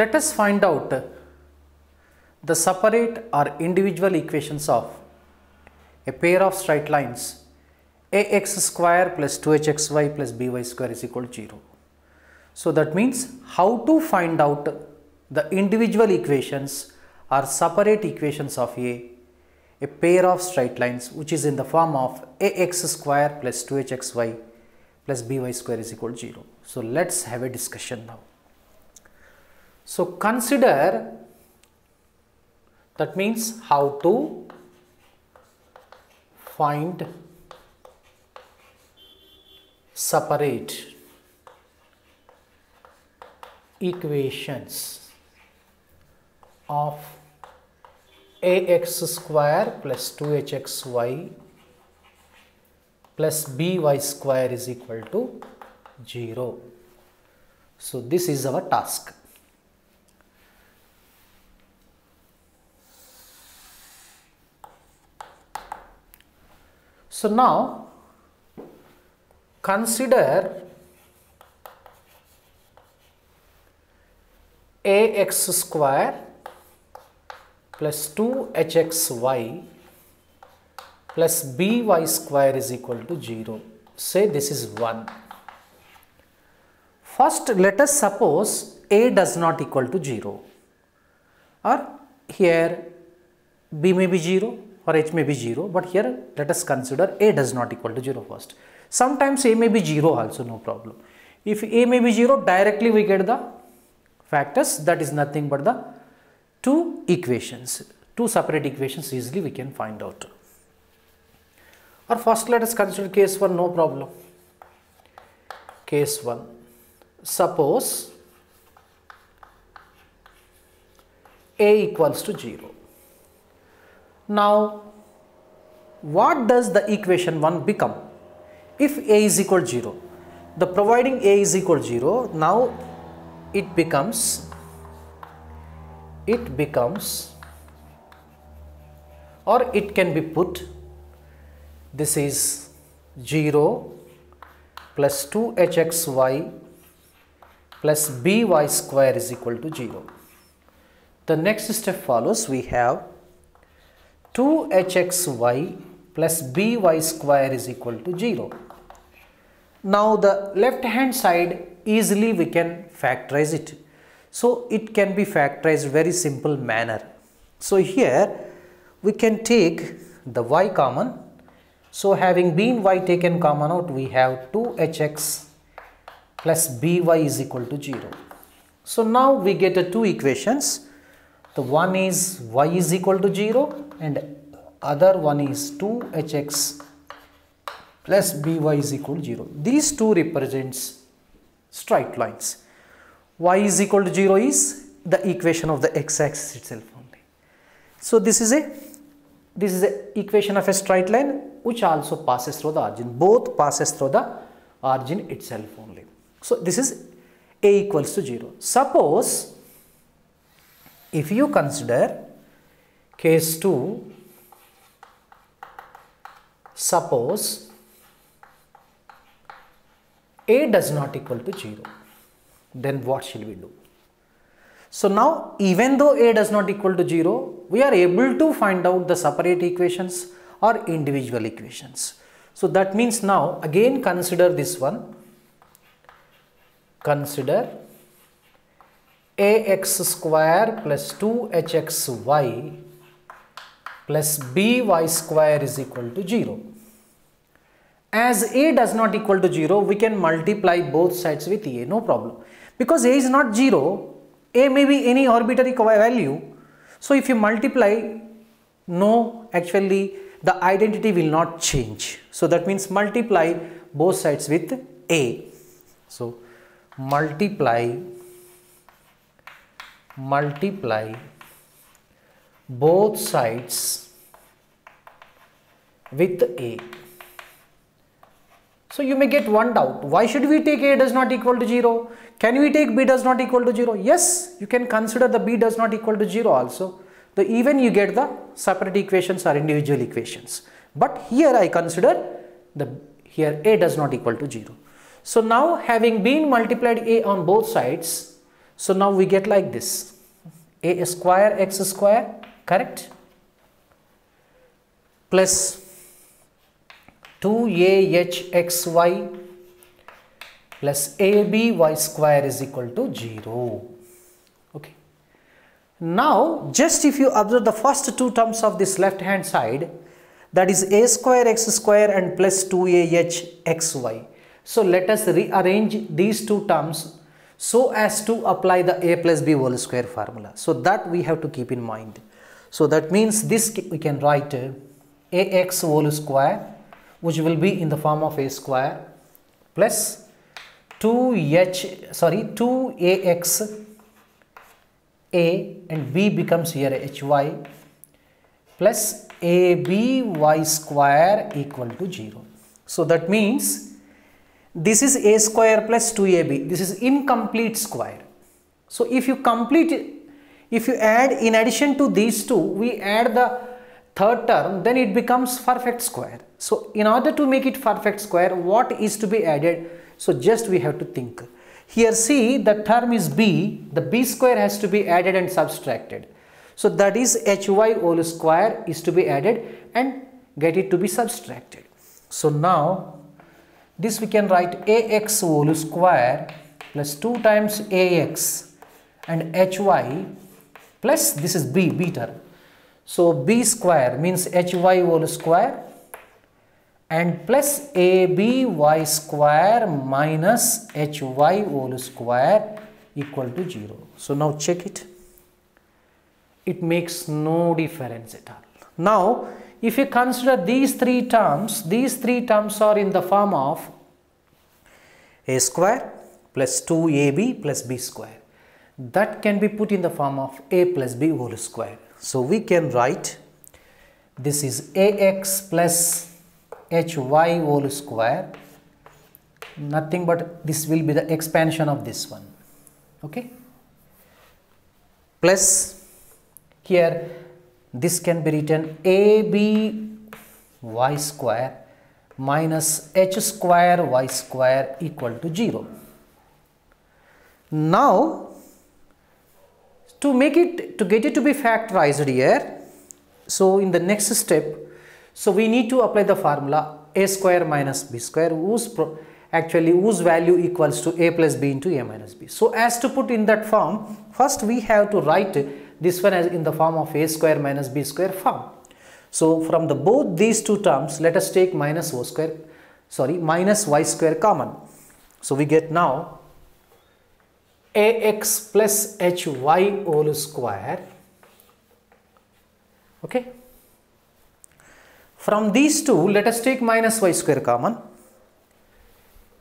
let us find out the separate or individual equations of a pair of straight lines ax square plus 2hxy plus by square is equal to 0. So that means how to find out the individual equations or separate equations of a, a pair of straight lines which is in the form of ax square plus 2hxy plus by square is equal to 0. So let's have a discussion now. So consider that means how to find separate equations of ax square plus 2hxy plus by square is equal to 0. So, this is our task. So, now consider ax square plus 2hxy plus by square is equal to 0. Say this is 1. First let us suppose a does not equal to 0 or here b may be 0 h may be 0 but here let us consider a does not equal to 0 first. Sometimes a may be 0 also no problem. If a may be 0 directly we get the factors that is nothing but the two equations, two separate equations easily we can find out. Or first let us consider case 1 no problem. Case 1 suppose a equals to 0. Now what does the equation 1 become? If a is equal to 0, the providing a is equal to 0, now it becomes it becomes or it can be put this is 0 plus 2hxy plus by square is equal to 0. The next step follows we have 2hxy plus by square is equal to 0. Now the left hand side easily we can factorize it. So it can be factorized very simple manner. So here we can take the y common. So having been y taken common out we have 2hx plus by is equal to 0. So now we get a two equations. The one is y is equal to 0 and other one is 2hx plus by is equal to 0. These two represents straight lines. y is equal to 0 is the equation of the x-axis itself only. So this is a this is a equation of a straight line which also passes through the origin. Both passes through the origin itself only. So this is a equals to 0. Suppose if you consider case 2 suppose a does not equal to 0 then what shall we do? So now even though a does not equal to 0 we are able to find out the separate equations or individual equations. So that means now again consider this one. Consider ax square plus 2hxy plus by square is equal to 0. As a does not equal to 0, we can multiply both sides with a, no problem. Because a is not 0, a may be any arbitrary value. So if you multiply, no, actually the identity will not change. So that means multiply both sides with a. So multiply multiply both sides with a. So you may get one doubt. Why should we take a does not equal to 0? Can we take b does not equal to 0? Yes, you can consider the b does not equal to 0 also. The even you get the separate equations or individual equations. But here I consider the here a does not equal to 0. So now having been multiplied a on both sides, So now we get like this a square x square correct plus 2ahxy plus aby square is equal to 0 okay now just if you observe the first two terms of this left hand side that is a square x square and plus 2ahxy so let us rearrange these two terms so as to apply the a plus b whole square formula. So that we have to keep in mind. So that means this we can write uh, ax whole square which will be in the form of a square plus 2h sorry 2ax a and b becomes here hy plus aby square equal to 0. So that means this is a square plus 2ab this is incomplete square so if you complete if you add in addition to these two we add the third term then it becomes perfect square. So in order to make it perfect square what is to be added? So just we have to think. Here see the term is b. The b square has to be added and subtracted. So that is hy whole square is to be added and get it to be subtracted. So now this we can write ax whole square plus 2 times ax and hy plus this is b, b term. So b square means hy whole square and plus aby square minus hy whole square equal to 0. So now check it. It makes no difference at all. Now if you consider these three terms, these three terms are in the form of a square plus 2ab plus b square. That can be put in the form of a plus b whole square. So we can write this is ax plus hy whole square nothing but this will be the expansion of this one okay plus here this can be written AB y square minus h square y square equal to 0. Now, to make it, to get it to be factorized here, so in the next step, so we need to apply the formula a square minus b square whose actually whose value equals to a plus b into a minus b. So as to put in that form, first we have to write this one as in the form of a square minus b square form. So from the both these two terms let us take minus o square sorry minus y square common. So we get now ax plus hy whole square okay. From these two let us take minus y square common.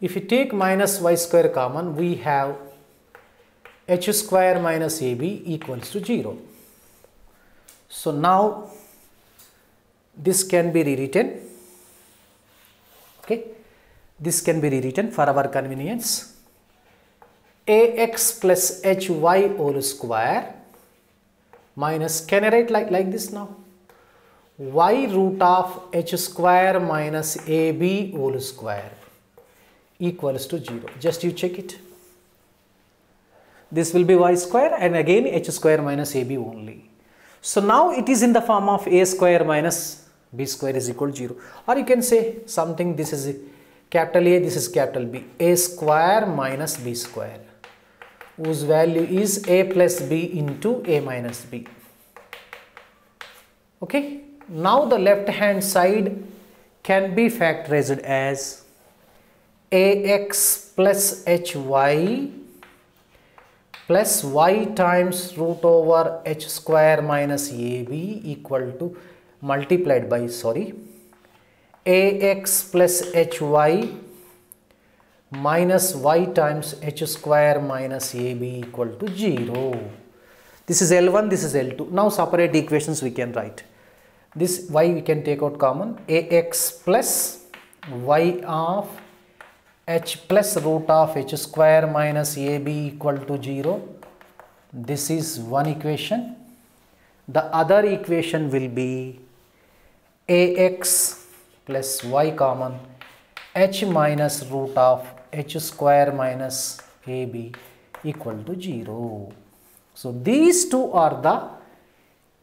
If you take minus y square common we have h square minus ab equals to 0. So now this can be rewritten okay this can be rewritten for our convenience ax plus hy whole square minus can I write like, like this now? y root of h square minus ab whole square equals to 0 just you check it. This will be y square and again h square minus ab only. So now it is in the form of a square minus b square is equal to 0 or you can say something this is capital A this is capital B. A square minus b square whose value is a plus b into a minus b. Okay. Now the left hand side can be factorized as ax plus hy plus y times root over h square minus ab equal to multiplied by sorry ax plus hy minus y times h square minus ab equal to 0. This is L1, this is L2. Now separate equations we can write. This y we can take out common ax plus y of h plus root of h square minus ab equal to 0. This is one equation. The other equation will be ax plus y common h minus root of h square minus ab equal to 0. So these two are the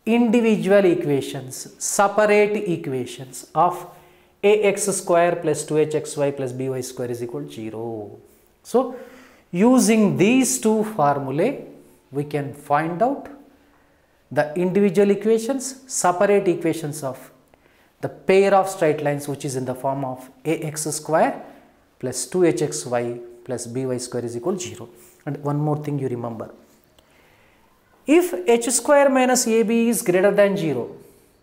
individual equations, separate equations of ax square plus 2hxy plus by square is equal to 0. So using these two formulae, we can find out the individual equations, separate equations of the pair of straight lines which is in the form of ax square plus 2hxy plus by square is equal to 0. And one more thing you remember. If h square minus ab is greater than 0,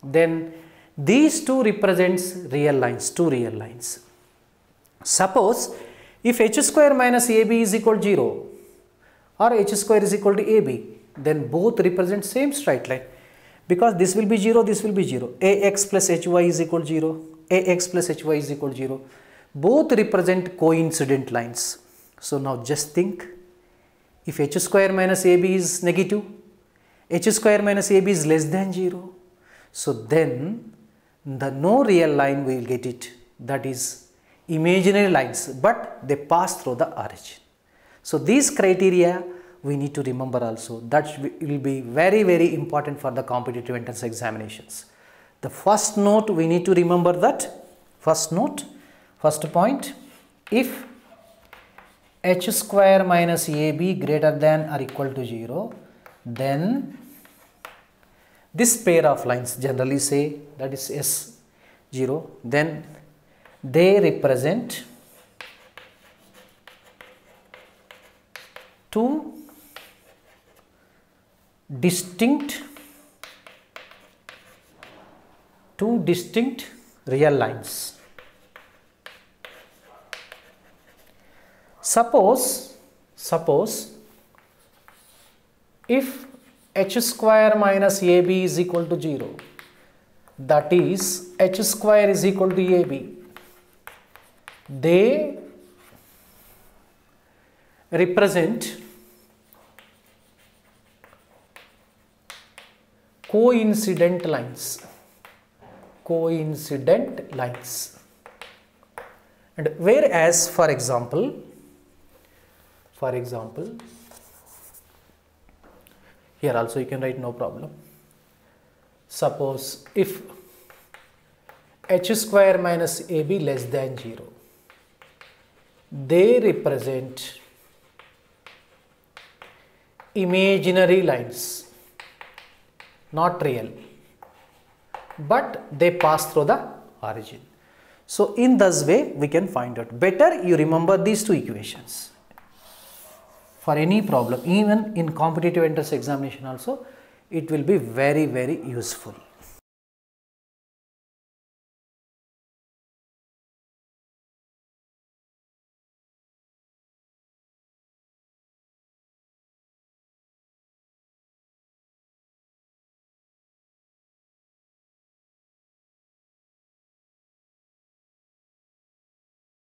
then these two represents real lines, two real lines. Suppose if h square minus ab is equal to 0 or h square is equal to ab, then both represent same straight line because this will be 0, this will be 0. ax plus hy is equal to 0, ax plus hy is equal to 0. Both represent coincident lines. So now just think if h square minus ab is negative, h square minus ab is less than 0. So then the no real line we will get it that is imaginary lines but they pass through the origin. So these criteria we need to remember also that will be very very important for the competitive entrance examinations. The first note we need to remember that first note first point if h square minus ab greater than or equal to 0 then this pair of lines generally say that is s0 then they represent two distinct two distinct real lines. Suppose, suppose if h square minus ab is equal to 0 that is h square is equal to ab they represent coincident lines coincident lines. And whereas for example for example here also you can write no problem suppose if h square minus ab less than 0 they represent imaginary lines not real but they pass through the origin. So in this way we can find out. Better you remember these two equations for any problem even in competitive entrance examination also it will be very very useful.